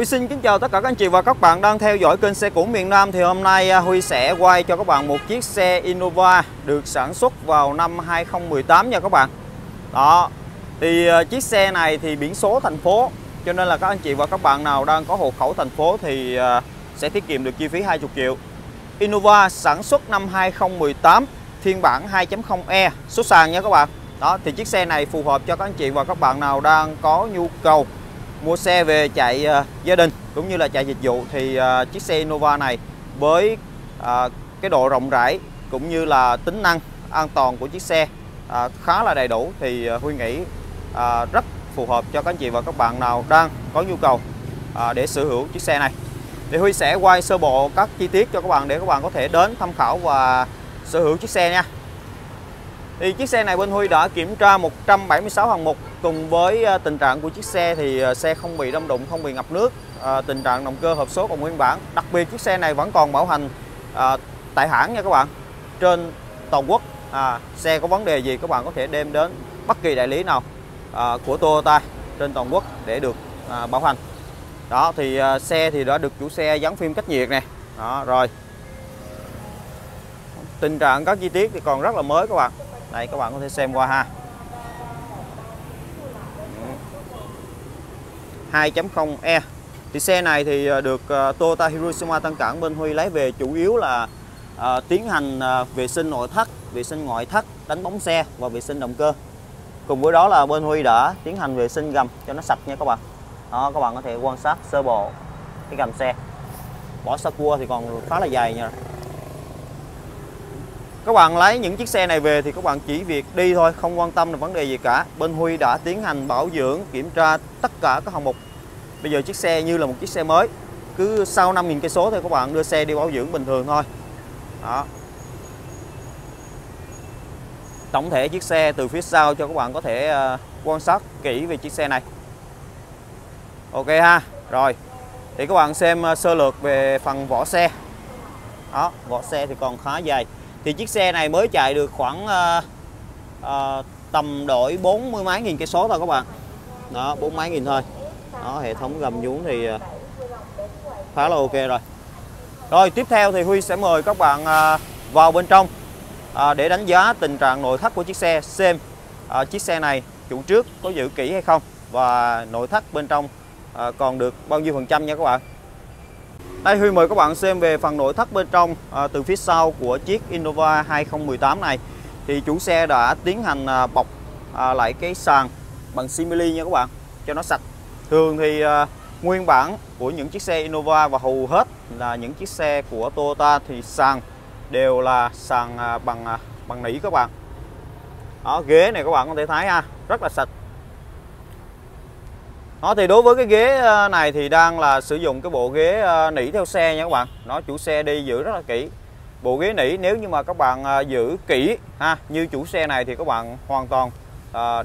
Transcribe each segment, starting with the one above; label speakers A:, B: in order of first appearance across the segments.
A: Huy xin kính chào tất cả các anh chị và các bạn đang theo dõi kênh xe cũ miền Nam thì hôm nay à, Huy sẽ quay cho các bạn một chiếc xe Innova được sản xuất vào năm 2018 nha các bạn. Đó. Thì à, chiếc xe này thì biển số thành phố, cho nên là các anh chị và các bạn nào đang có hộ khẩu thành phố thì à, sẽ tiết kiệm được chi phí 20 triệu. Innova sản xuất năm 2018 phiên bản 2.0e số sàn nha các bạn. Đó, thì chiếc xe này phù hợp cho các anh chị và các bạn nào đang có nhu cầu mua xe về chạy uh, gia đình cũng như là chạy dịch vụ thì uh, chiếc xe Innova này với uh, cái độ rộng rãi cũng như là tính năng an toàn của chiếc xe uh, khá là đầy đủ thì uh, Huy nghĩ uh, rất phù hợp cho các anh chị và các bạn nào đang có nhu cầu uh, để sở hữu chiếc xe này. Thì Huy sẽ quay sơ bộ các chi tiết cho các bạn để các bạn có thể đến tham khảo và sở hữu chiếc xe nha thì chiếc xe này bên Huy đã kiểm tra 176 hạng mục cùng với ờ, tình trạng của chiếc xe thì ờ, xe không bị đâm đụng, không bị ngập nước, à, tình trạng động cơ hộp số còn nguyên bản. Đặc biệt chiếc xe này vẫn còn bảo hành à, tại hãng nha các bạn. Trên toàn quốc à, xe có vấn đề gì các bạn có thể đem đến bất kỳ đại lý nào à, của Toyota trên toàn quốc để được à, bảo hành. Đó thì à, xe thì đã được chủ xe dán phim cách nhiệt nè. Đó rồi. Tình trạng các chi tiết thì còn rất là mới các bạn đây các bạn có thể xem qua ha 2.0e thì xe này thì ờ, được ờ, Toyota Hiroshima Tân Cảng bên Huy lấy về chủ yếu là à, tiến hành à, vệ sinh nội thất, vệ sinh ngoại thất, đánh bóng xe và vệ sinh động cơ. Cùng với đó là bên Huy đã tiến hành vệ sinh gầm cho nó sạch nha các bạn. Đó các bạn có thể quan sát sơ bộ cái gầm xe. Bỏ sơ cua thì còn khá là dài nha các bạn lấy những chiếc xe này về thì các bạn chỉ việc đi thôi, không quan tâm là vấn đề gì cả. Bên Huy đã tiến hành bảo dưỡng, kiểm tra tất cả các hạng mục. Bây giờ chiếc xe như là một chiếc xe mới. Cứ sau 5.000 cây số thì các bạn đưa xe đi bảo dưỡng bình thường thôi. Đó. Tổng thể chiếc xe từ phía sau cho các bạn có thể ờ, quan sát kỹ về chiếc xe này. Ok ha, rồi. Thì các bạn xem ờ, sơ lược về phần vỏ xe. Đó, vỏ xe thì còn khá dài thì chiếc xe này mới chạy được khoảng uh, uh, tầm đổi bốn mươi mấy nghìn cây số thôi các bạn. Đó bốn mấy nghìn thôi. Đó hệ thống gầm nhún thì uh, khá là ok rồi. Rồi tiếp theo thì Huy sẽ mời các bạn uh, vào bên trong uh, để đánh giá tình trạng nội thất của chiếc xe xem uh, chiếc xe này chủ trước có giữ kỹ hay không và nội thất bên trong uh, còn được bao nhiêu phần trăm nha các bạn đây Huy mời các bạn xem về phần nội thất bên trong à, từ phía sau của chiếc Innova 2018 này. Thì chủ xe đã tiến hành à, bọc à, lại cái sàn bằng simili nha các bạn cho nó sạch. Thường thì à, nguyên bản của những chiếc xe Innova và hầu hết là những chiếc xe của Toyota thì sàn đều là sàn à, bằng à, bằng nỉ các bạn. Đó ghế này các bạn có thể thấy ha rất là sạch đó thì đối với cái ghế ờ, này thì đang là sử dụng cái bộ ghế ờ, nỉ theo xe nha các bạn. Nó chủ xe đi giữ rất là kỹ. Bộ ghế nỉ nếu như mà các bạn giữ kỹ, ha, như chủ xe này thì các bạn hoàn toàn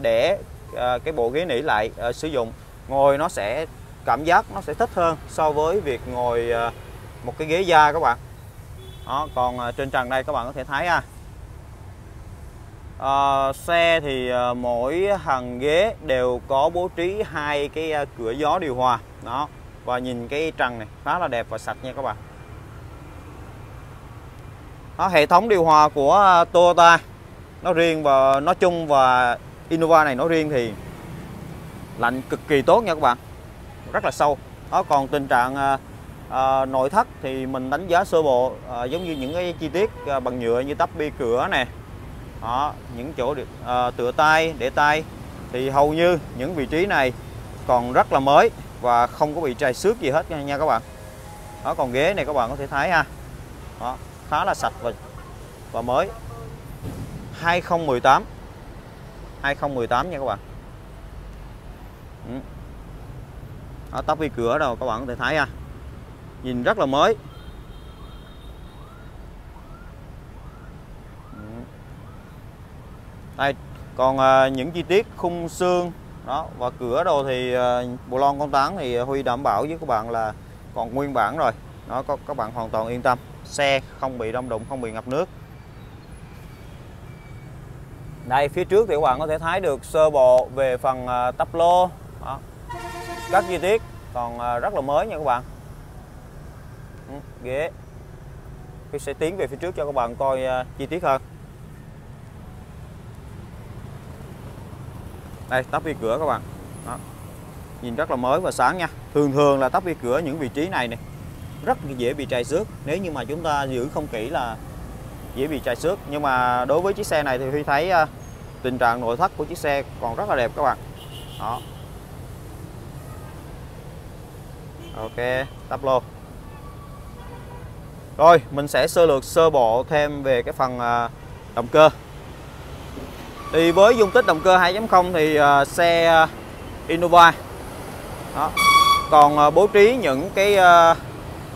A: để cái bộ ghế nỉ lại sử dụng. Ngồi nó sẽ, cảm giác nó sẽ thích hơn so với việc ngồi một cái ghế da các bạn. Đó, còn trên trần đây các bạn có thể thấy ha à, xe thì à, mỗi hàng ghế đều có bố trí hai cái à, cửa gió điều hòa. Đó và nhìn cái trần này khá là đẹp và sạch nha các bạn. Đó, hệ thống điều hòa của Toyota nó riêng và nói chung và Innova này nói riêng thì lạnh cực kỳ tốt nha các bạn rất là sâu. Đó còn tình trạng à, à, nội thất thì mình đánh giá sơ bộ à, giống như những cái chi tiết à, bằng nhựa như tắp bi cửa nè đó, những chỗ à, tựa tay để tay. Thì hầu như những vị trí này còn rất là mới và không có bị trầy xước gì hết nha các bạn. Đó còn ghế này các bạn có thể thấy ha. Đó, khá là sạch và và mới. 2018 2018 nha các bạn. Ừ. Đó, tóc vi cửa đâu các bạn có thể thấy ha. Nhìn rất là mới. Đây còn à, những chi tiết khung xương đó và cửa đồ thì à, bộ lon con tán thì Huy đảm bảo với các bạn là còn nguyên bản rồi. Nó có các bạn hoàn toàn yên tâm. Xe không bị đông đụng không bị ngập nước. Đây phía trước thì các bạn có thể thấy được sơ bộ về phần à, tắp lô. Đó. các chi tiết còn à, rất là mới nha các bạn. Ừ, ghế. Huy sẽ tiến về phía trước cho các bạn coi à, chi tiết hơn. Đây tắp vi cửa các bạn. Đó. nhìn rất là mới và sáng nha. Thường thường là tắp vi cửa những vị trí này này rất dễ bị trầy xước. Nếu như mà chúng ta giữ không kỹ là dễ bị trầy xước. Nhưng mà đối với chiếc xe này thì Huy thấy uh, tình trạng nội thất của chiếc xe còn rất là đẹp các bạn. Đó. Ok tắp lô. Rồi mình sẽ sơ lược sơ bộ thêm về cái phần uh, động cơ thì với dung tích động cơ 2.0 thì uh, xe uh, Innova. Đó. còn uh, bố trí những cái uh,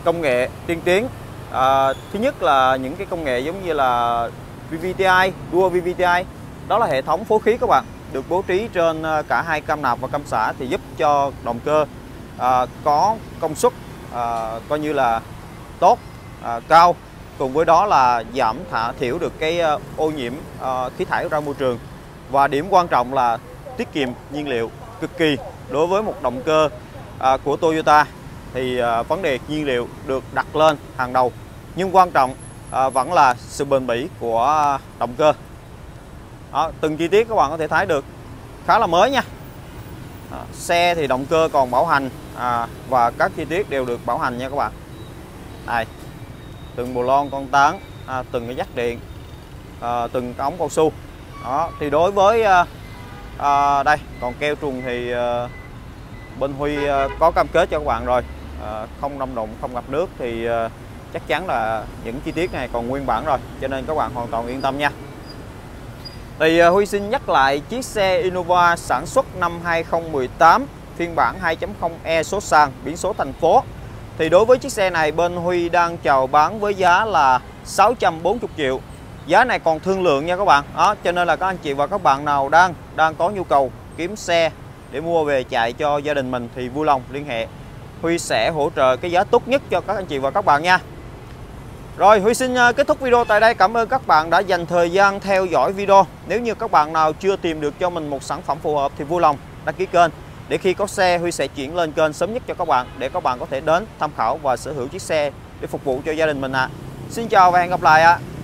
A: công nghệ tiên tiến uh, thứ nhất là những cái công nghệ giống như là VVTi Dual VVTi đó là hệ thống phối khí các bạn được bố trí trên cả hai cam nạp và cam xả thì giúp cho động cơ uh, có công suất uh, coi như là tốt uh, cao. Cùng với đó là giảm thả thiểu được cái ô nhiễm khí thải ra môi trường và điểm quan trọng là tiết kiệm nhiên liệu cực kỳ đối với một động cơ à, của Toyota. Thì à, vấn đề nhiên liệu được đặt lên hàng đầu nhưng quan trọng à, vẫn là sự bền bỉ của động cơ. Đó, từng chi tiết các bạn có thể thấy được khá là mới nha. À, xe thì động cơ còn bảo hành à, và các chi tiết đều được bảo hành nha các bạn. Này từng bù lon con tán à, từng cái dắt điện à, từng cái ống cao su đó thì đối với à, à, đây còn keo trùng thì à, bên Huy à, có cam kết cho các bạn rồi. À, không đâm đụng không ngập nước thì à, chắc chắn là những chi tiết này còn nguyên bản rồi cho nên các bạn hoàn toàn yên tâm nha. Thì à, Huy xin nhắc lại chiếc xe Innova sản xuất năm 2018 phiên bản 2.0e số sàn biển số thành phố. Thì đối với chiếc xe này bên Huy đang chào bán với giá là 640 triệu giá này còn thương lượng nha các bạn. Đó, cho nên là các anh chị và các bạn nào đang đang có nhu cầu kiếm xe để mua về chạy cho gia đình mình thì vui lòng liên hệ. Huy sẽ hỗ trợ cái giá tốt nhất cho các anh chị và các bạn nha. Rồi, Huy xin ờ, kết thúc video tại đây. Cảm ơn các bạn đã dành thời gian theo dõi video. Nếu như các bạn nào chưa tìm được cho mình một sản phẩm phù hợp thì vui lòng đăng ký kênh. Để khi có xe, Huy sẽ chuyển lên kênh sớm nhất cho các bạn Để các bạn có thể đến tham khảo và sở hữu chiếc xe để phục vụ cho gia đình mình ạ. À. Xin chào và hẹn gặp lại ạ. à.